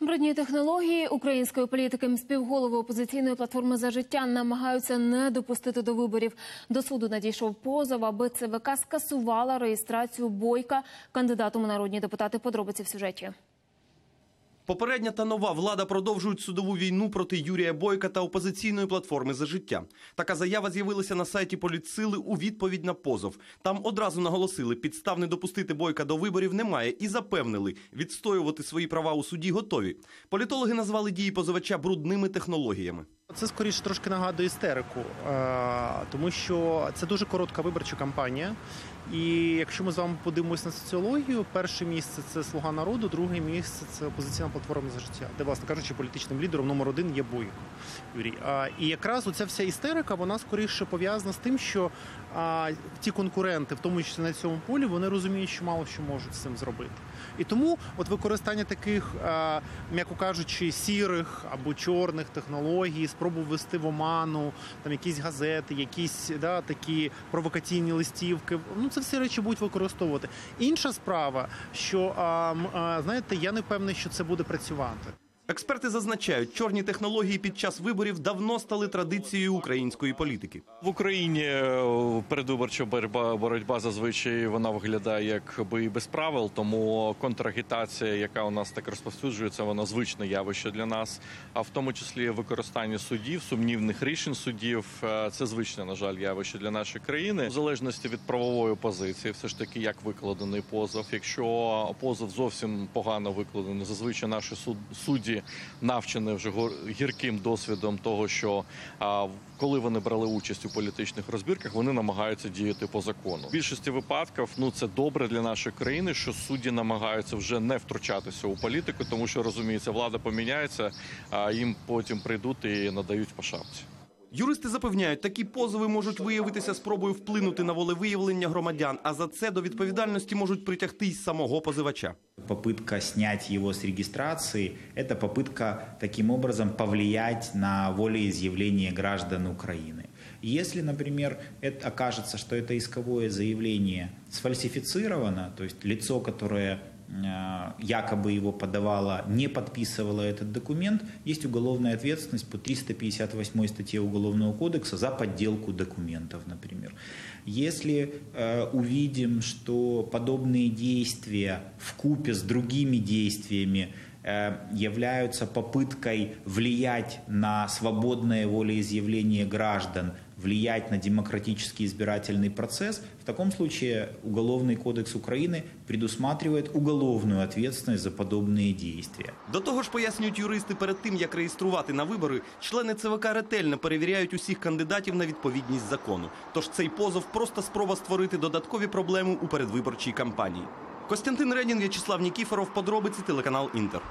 Брудні технології української політики співголови опозиційної платформи за життя намагаються не допустити до виборів. До суду надійшов позов, аби ЦВК скасувала реєстрацію бойка кандидатом у народні депутати. Подробиці в сюжеті. Попередня та нова влада продовжують судову війну проти Юрія Бойка та опозиційної платформи за життя. Така заява з'явилася на сайті політсили у відповідь на позов. Там одразу наголосили, підстав не допустити Бойка до виборів немає і запевнили, відстоювати свої права у суді готові. Політологи назвали дії позивача брудними технологіями. Це скоріше трошки нагадує істерику, е, тому що це дуже коротка виборча кампанія. І якщо ми з вами подивимось на соціологію, перше місце це слуга народу, друге місце це опозиційна платформа за життя, де, власне кажучи, політичним лідером номер один є Бойко Юрій. І якраз оця вся істерика, вона скоріше пов'язана з тим, що а, ті конкуренти, в тому числі на цьому полі, вони розуміють, що мало що можуть з цим зробити. І тому от використання таких, м'яко кажучи, сірих або чорних технологій, спробу ввести в оману, там якісь газети, якісь да, такі провокаційні листівки. Ну це всі речі будуть використовувати. Інша справа, що а, знаєте, я не певний, що це буде працювати. Експерти зазначають, чорні технології під час виборів давно стали традицією української політики. В Україні е, передвиборча боротьба, боротьба зазвичай вона виглядає як і без правил, тому контрагітація, яка у нас так розповсюджується, вона звичне явище для нас. А в тому числі використання судів, сумнівних рішень судів е, це звичне, на жаль, явище для нашої країни. В залежності від правової позиції, все ж таки, як викладений позов. Якщо позов зовсім погано викладений, зазвичай наші суд, судді навчені вже гірким досвідом того, що коли вони брали участь у політичних розбірках, вони намагаються діяти по закону. В більшості випадків ну це добре для нашої країни, що судді намагаються вже не втручатися у політику, тому що розуміється, влада поміняється, а їм потім прийдуть і надають по шапці. Юристи запевняють, такі позови можуть виявитися спробою вплинути на волевиявлення громадян, а за це до відповідальності можуть притягти й самого позивача. попытка снять его с регистрации – это попытка таким образом повлиять на волеизъявление граждан Украины. Если, например, это окажется, что это исковое заявление сфальсифицировано, то есть лицо, которое э, якобы его подавало, не подписывало этот документ, есть уголовная ответственность по 358 статье Уголовного кодекса за подделку документов, например. Если э, увидим, что подобные действия в купе с другими действиями э, являются попыткой влиять на свободное волеизъявление граждан, влиять на демократический избирательный процесс, в таком случае Уголовный кодекс Украины предусматривает уголовную ответственность за подобные действия. До того ж, пояснюють юристи, перед тим як реєструвати на вибори, члени ЦВК ретельно перевіряють усіх кандидатів на відповідність закону. Тож цей позов просто спроба створити додаткові проблеми у передвиборчій кампанії. Костянтин Ренін, В'ячеслав Нікіфоров, подробиці телеканал Інтер.